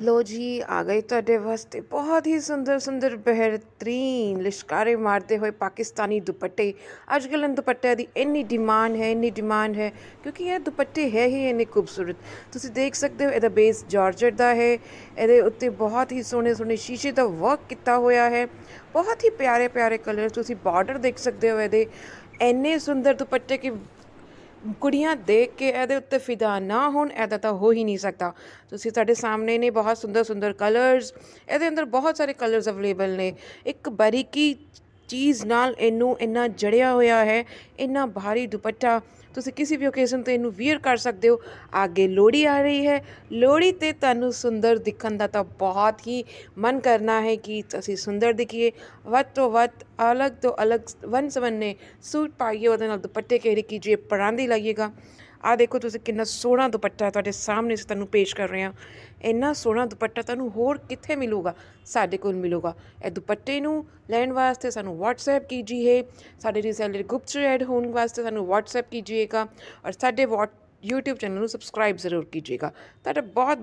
ਲੋ ਜੀ, ਆ ਗਈ ਤੁਹਾਡੇ ਵਾਸਤੇ ਬਹੁਤ ਹੀ ਸੁੰਦਰ ਸੁੰਦਰ, ਬਿਹਤਰੀਨ ਲਿਸ਼ਕਾਰੇ ਮਾਰਦੇ ਹੋਏ ਪਾਕਿਸਤਾਨੀ ਦੁਪੱਟੇ। ਅੱਜ ਕੱਲ੍ਹ ਇਹਨਾਂ ਦੁਪੱਟਿਆਂ ਦੀ ਇੰਨੀ ਡਿਮਾਂਡ ਹੈ, ਇੰਨੀ ਡਿਮਾਂਡ ਹੈ, ਕਿਉਂਕਿ ਇਹ ਦੁਪੱਟੇ ਹੈ ਹੀ ਇੰਨੇ ਖੂਬਸੂਰਤ। ਤੁਸੀਂ ਦੇਖ ਸਕਦੇ ਹੋ, ਇਹਦਾ ਬੇਸ ਜਾਰਜਟ ਦਾ ਹੈ, ਇਹਦੇ ਉੱਤੇ ਬਹੁਤ ਹੀ ਸੋਹਣੇ ਸੋਹਣੇ ਸ਼ੀਸ਼ੇ ਦਾ ਵਰਕ ਕੀਤਾ ਹੋਇਆ ਹੈ। ਬਹੁਤ ਹੀ ਪਿਆਰੇ ਪਿਆਰੇ ਕਲਰ ਤੁਸੀਂ ਬਾਰਡਰ ਦੇਖ ਸਕਦੇ ਹੋ ਇਹਦੇ। ਇੰਨੇ ਸੁੰਦਰ ਦੁਪੱਟੇ ਕਿ ਕੁੜੀਆਂ ਦੇਖ ਕੇ ਇਹਦੇ ਉੱਤੇ ਫਿਦਾ ਨਾ ਹੋਣ, ਇਹਦਾ ਤਾਂ ਹੋ ਹੀ ਨਹੀਂ ਸਕਦਾ। ਤੁਸੀਂ ਸਾਡੇ ਸਾਹਮਣੇ ਨੇ ਬਹੁਤ ਸੁੰਦਰ ਸੁੰਦਰ ਕਲਰਸ ਇਹਦੇ ਅੰਦਰ ਬਹੁਤ ਸਾਰੇ ਕਲਰਸ ਅਵੇਲੇਬਲ ਨੇ। ਇੱਕ ਬਰੀਕੀ ਚੀਜ਼ ਨਾਲ ਇਹਨੂੰ ਇੰਨਾ ਜੜਿਆ ਹੋਇਆ ਹੈ, ਇੰਨਾ ਭਾਰੀ ਦੁਪੱਟਾ। ਤੁਸੀਂ ਕਿਸੇ ਵੀ ਓਕੇਜ਼ਨ ਤੇ ਇਹਨੂੰ ਵੀਅਰ ਕਰ ਸਕਦੇ ਹੋ। ਅੱਗੇ ਲੋੜੀ ਆ ਰਹੀ ਹੈ। ਲੋੜੀ ਤੇ ਤੁਹਾਨੂੰ ਸੁੰਦਰ ਦਿਖਣ ਦਾ ਤਾਂ ਬਹੁਤ ਹੀ ਮਨ ਕਰਨਾ ਹੈ ਕਿ ਅਸੀਂ ਸੁੰਦਰ ਦਿਖੀਏ। ਵੱਧ ਤੋਂ ਵੱਧ ਅਲੱਗ ਤੋਂ ਅਲੱਗ ਵਨ ਸਵੰਨੇ ਸੂਟ ਪਾਈਏ, ਉਹਦੇ ਨਾਲ ਦੁਪੱਟੇ ਕਿਹੜੇ ਕੀਜੀਏ ਪਰਾਂਦੀ ਲਾਈਏਗਾ। ਆ ਦੇਖੋ ਤੁਸੀਂ ਕਿੰਨਾ ਸੋਹਣਾ ਦੁਪੱਟਾ ਤੁਹਾਡੇ ਸਾਹਮਣੇ ਅਸੀਂ ਤੁਹਾਨੂੰ ਪੇਸ਼ ਕਰ ਰਹੇ ਹਾਂ। ਇੰਨਾ ਸੋਹਣਾ ਦੁਪੱਟਾ ਤੁਹਾਨੂੰ ਹੋਰ ਕਿੱਥੇ ਮਿਲੂਗਾ? ਸਾਡੇ ਕੋਲ ਮਿਲੂਗਾ। ਇਹ ਦੁਪੱਟੇ ਨੂੰ ਲੈਣ ਵਾਸਤੇ ਸਾਨੂੰ WhatsApp ਕੀਜੀਏ। ਸਾਡੇ ਰੀਸੈਲਰ ਗਰੁੱਪ 'ਚ ਐਡ ਹੋਣ ਵਾਸਤੇ ਸਾਨੂੰ WhatsApp ਕੀਜੀਏਗਾ। ਔਰ ਸਾਡੇ YouTube ਚੈਨਲ ਨੂੰ ਸਬਸਕ੍ਰਾਈਬ ਜ਼ਰੂਰ ਕੀਜੀਏਗਾ। ਤੁਹਾਡਾ ਬਹੁਤ